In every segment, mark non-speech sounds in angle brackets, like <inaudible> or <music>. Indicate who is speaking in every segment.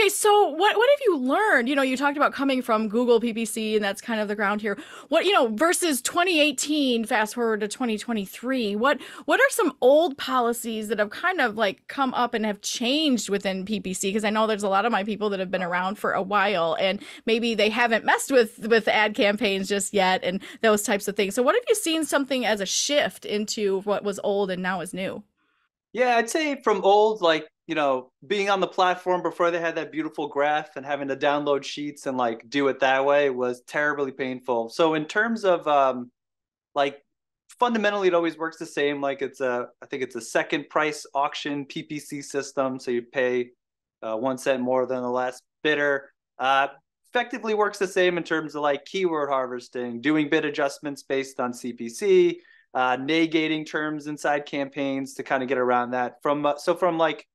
Speaker 1: Okay, so what what have you learned? You know, you talked about coming from Google PPC, and that's kind of the ground here. What you know versus 2018, fast forward to 2023. What what are some old policies that have kind of like come up and have changed within PPC? Because I know there's a lot of my people that have been around for a while, and maybe they haven't messed with with ad campaigns just yet, and those types of things. So, what have you seen something as a shift into what was old and now is new?
Speaker 2: Yeah, I'd say from old, like you know, being on the platform before they had that beautiful graph and having to download sheets and like do it that way was terribly painful. So in terms of um like fundamentally it always works the same like it's a I think it's a second price auction PPC system so you pay uh, 1 cent more than the last bidder. Uh effectively works the same in terms of like keyword harvesting, doing bid adjustments based on CPC, uh, negating terms inside campaigns to kind of get around that. From uh, so from like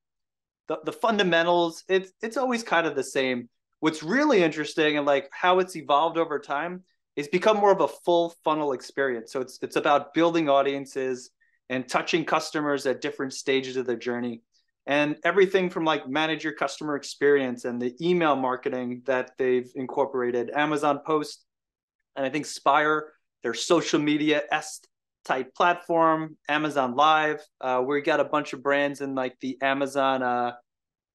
Speaker 2: the, the fundamentals, it's it's always kind of the same. What's really interesting and like how it's evolved over time is become more of a full funnel experience. So it's it's about building audiences and touching customers at different stages of their journey. And everything from like manage your customer experience and the email marketing that they've incorporated, Amazon Post, and I think Spire, their social media S type platform, Amazon Live. Uh, we got a bunch of brands in like the Amazon uh,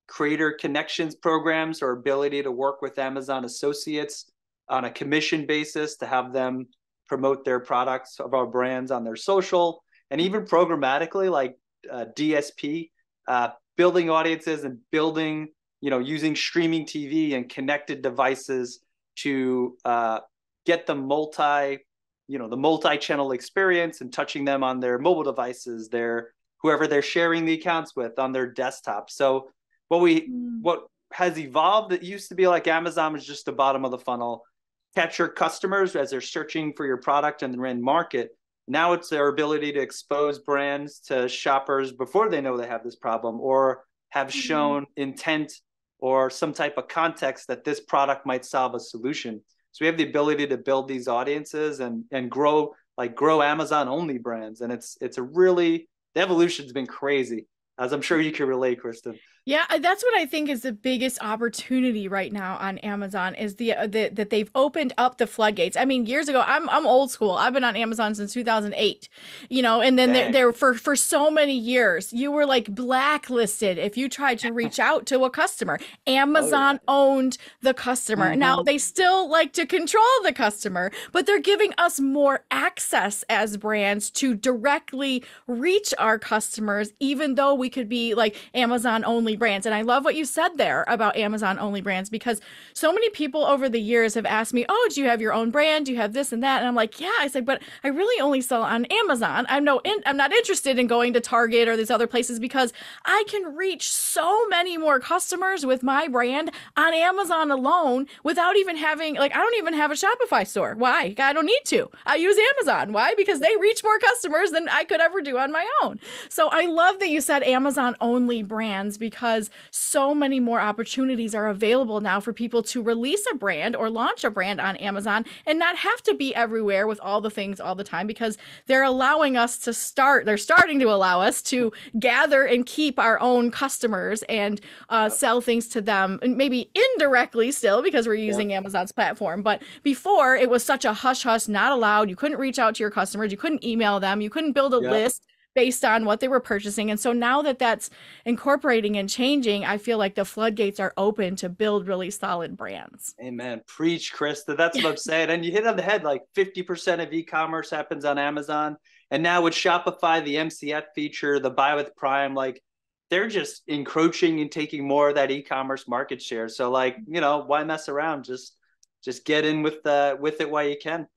Speaker 2: Creator Connections programs or ability to work with Amazon associates on a commission basis to have them promote their products of our brands on their social and even programmatically like uh, DSP, uh, building audiences and building, you know, using streaming TV and connected devices to uh, get the multi you know the multi-channel experience and touching them on their mobile devices their whoever they're sharing the accounts with on their desktop so what we mm. what has evolved it used to be like amazon was just the bottom of the funnel catch your customers as they're searching for your product and in market now it's their ability to expose brands to shoppers before they know they have this problem or have mm-hmm. shown intent or some type of context that this product might solve a solution so we have the ability to build these audiences and and grow like grow Amazon only brands. And it's it's a really the evolution's been crazy, as I'm sure you can relate, Kristin.
Speaker 1: Yeah, uh, that's what I think is the biggest opportunity right now on Amazon is the, uh, the that they've opened up the floodgates. I mean, years ago, I'm I'm old school. I've been on Amazon since 2008. You know, and then there, there for for so many years, you were like blacklisted if you tried to reach out to a customer. Amazon oh, yeah. owned the customer. Mm-hmm. Now they still like to control the customer, but they're giving us more access as brands to directly reach our customers even though we could be like Amazon only only brands. And I love what you said there about Amazon only brands because so many people over the years have asked me, "Oh, do you have your own brand? Do you have this and that?" And I'm like, "Yeah." I said, "But I really only sell on Amazon. I'm no in, I'm not interested in going to Target or these other places because I can reach so many more customers with my brand on Amazon alone without even having like I don't even have a Shopify store. Why? I don't need to. I use Amazon. Why? Because they reach more customers than I could ever do on my own. So I love that you said Amazon only brands because because so many more opportunities are available now for people to release a brand or launch a brand on Amazon and not have to be everywhere with all the things all the time because they're allowing us to start, they're starting to allow us to gather and keep our own customers and uh, sell things to them, and maybe indirectly still because we're using yeah. Amazon's platform. But before it was such a hush hush, not allowed. You couldn't reach out to your customers, you couldn't email them, you couldn't build a yeah. list based on what they were purchasing. And so now that that's incorporating and changing, I feel like the floodgates are open to build really solid brands.
Speaker 2: Amen. Preach, Krista. That's what I'm <laughs> saying. And you hit on the head like 50% of e commerce happens on Amazon. And now with Shopify, the MCF feature, the buy with Prime, like they're just encroaching and taking more of that e-commerce market share. So like, you know, why mess around? Just just get in with the with it while you can.